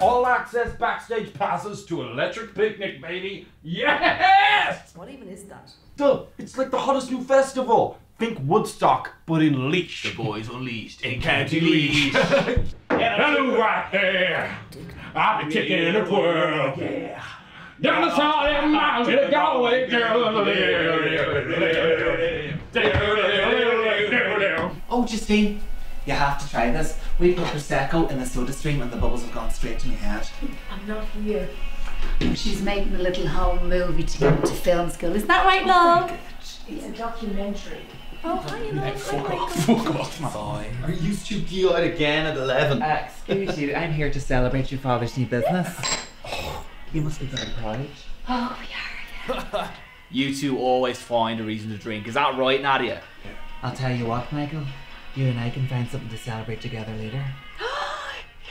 All access backstage passes to Electric Picnic, baby. Yes! What even is that? Duh, it's like the hottest new festival. Think Woodstock, but in Laois. The boys unleashed in County Laois. Hello, right there. I'm the king in the world. Yeah. Down the side of miles to the Galway girl. Oh, Justine, you have to try this. We put Prosecco in the soda stream and the bubbles have gone straight to my head. I'm not here. She's making a little home movie to get into film school. Isn't that right, love? It's a documentary. Oh, hi, love. Fuck off, fuck off, my boy. Are you stupid eyed again at 11? Uh, excuse you, I'm here to celebrate your father's new business. oh, You must be very proud. Oh, we are. You two always find a reason to drink. Is that right, Nadia? I'll tell you what, Michael. You and I can find something to celebrate together later.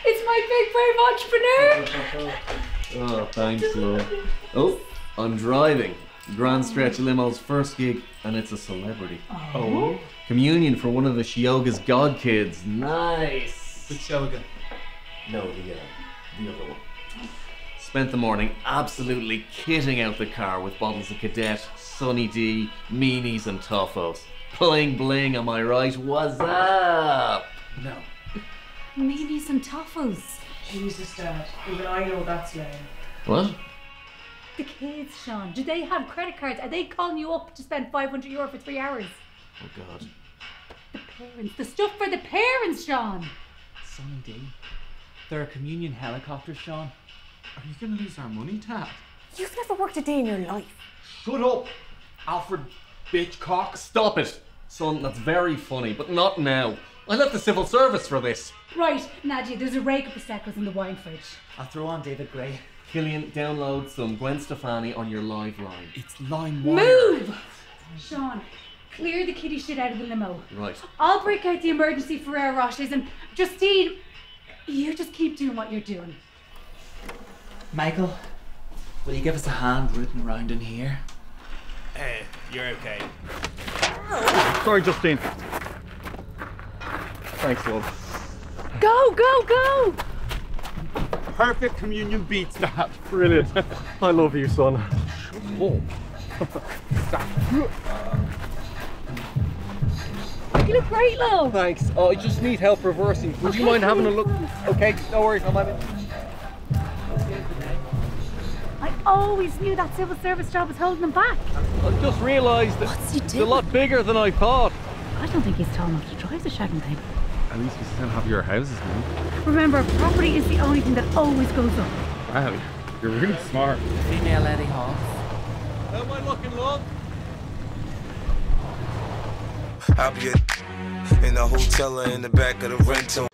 It's my big brave entrepreneur. Oh, thanks, love. Oh, I'm driving. Grand Stretch Limo's first gig, and it's a celebrity. Oh? Communion for one of the Shioga's god kids. Nice. Which show again? No, the uh, the other one. Spent the morning absolutely kitting out the car with bottles of Cadet, Sunny D, Meanies, and Toffos. Bling bling, am I right? What's up? No. Maybe some toffos. Jesus, Dad. Even I know that's lame. What? The kids, Sean. Do they have credit cards? Are they calling you up to spend 500 euro for three hours? Oh God. The parents. The stuff for the parents, Sean. Sunny D. There are communion helicopters, Sean. Are you gonna lose our money, Tad? You've never worked a day in your life. Shut up, Alfred bitch cock. Stop it. Son, that's very funny, but not now. I left the civil service for this. Right, Nadia, there's a rake of Prosecco's in the wine fridge. I'll throw on David Gray. Killian, download some Gwen Stefani on your live line. It's line one. Move! Sean, clear the kitty shit out of the limo. Right. I'll break out the emergency Ferrero Rochers and Justine, you just keep doing what you're doing. Michael, will you give us a hand rooting around in here? Hey, you're okay. Sorry, Justine. Thanks, love. Go, go, go! Perfect communion beats that. Brilliant. I love you, son. Oh. You look great, love. Thanks. Oh, I just need help reversing. Would you mind having a look? Okay, no worries. I'm having. I always knew that civil service job was holding him back. I just realised that What's he it's a lot bigger than I thought. I don't think he's tall enough to drive the shagging thing. At least we still have your houses, man. Remember, property is the only thing that always goes up. Wow, you're really smart. Female Eddie Hall. How am I looking, love? I'll be in the hotel or in the back of the rental.